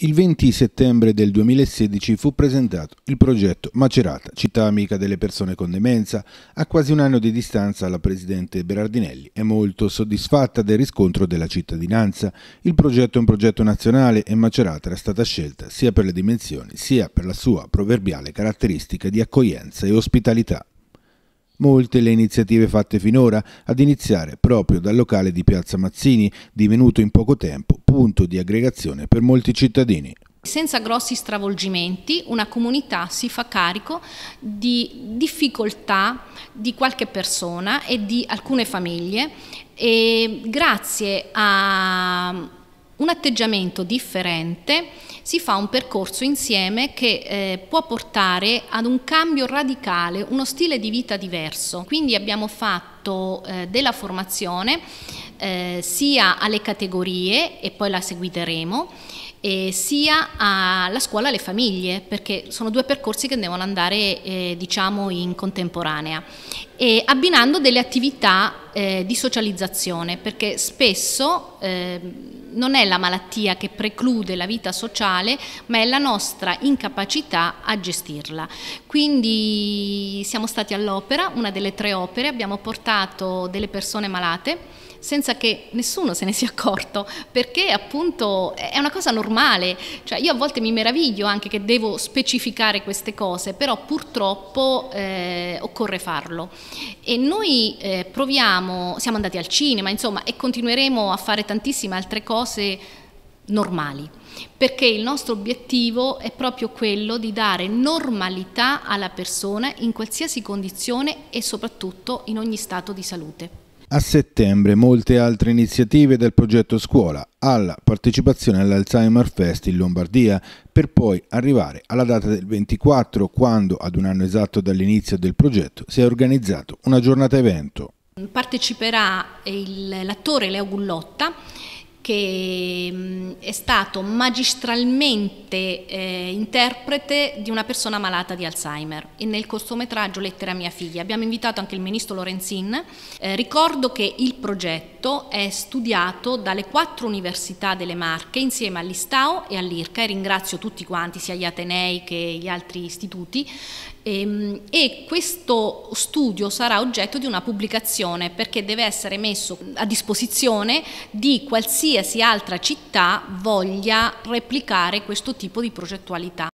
Il 20 settembre del 2016 fu presentato il progetto Macerata, città amica delle persone con demenza. A quasi un anno di distanza la Presidente Berardinelli è molto soddisfatta del riscontro della cittadinanza. Il progetto è un progetto nazionale e Macerata era stata scelta sia per le dimensioni sia per la sua proverbiale caratteristica di accoglienza e ospitalità. Molte le iniziative fatte finora, ad iniziare proprio dal locale di Piazza Mazzini, divenuto in poco tempo punto di aggregazione per molti cittadini. Senza grossi stravolgimenti una comunità si fa carico di difficoltà di qualche persona e di alcune famiglie e grazie a un atteggiamento differente, si fa un percorso insieme che eh, può portare ad un cambio radicale, uno stile di vita diverso. Quindi abbiamo fatto eh, della formazione eh, sia alle categorie e poi la seguiteremo sia alla scuola alle famiglie, perché sono due percorsi che devono andare eh, diciamo in contemporanea, e abbinando delle attività eh, di socializzazione, perché spesso eh, non è la malattia che preclude la vita sociale, ma è la nostra incapacità a gestirla. Quindi siamo stati all'opera, una delle tre opere, abbiamo portato delle persone malate senza che nessuno se ne sia accorto, perché appunto è una cosa normale, cioè io a volte mi meraviglio anche che devo specificare queste cose, però purtroppo eh, occorre farlo. E noi eh, proviamo, siamo andati al cinema, insomma, e continueremo a fare tantissime altre cose normali, perché il nostro obiettivo è proprio quello di dare normalità alla persona in qualsiasi condizione e soprattutto in ogni stato di salute. A settembre molte altre iniziative del progetto Scuola alla partecipazione all'Alzheimer Fest in Lombardia per poi arrivare alla data del 24 quando ad un anno esatto dall'inizio del progetto si è organizzato una giornata evento. Parteciperà l'attore Leo Gullotta che mm, è stato magistralmente eh, interprete di una persona malata di Alzheimer e nel cortometraggio Lettera a mia figlia. Abbiamo invitato anche il ministro Lorenzin. Eh, ricordo che il progetto è studiato dalle quattro università delle Marche insieme all'Istao e all'IRCA e ringrazio tutti quanti, sia gli Atenei che gli altri istituti e, ehm, e questo studio sarà oggetto di una pubblicazione perché deve essere messo a disposizione di qualsiasi altra città voglia replicare questo tipo di progettualità.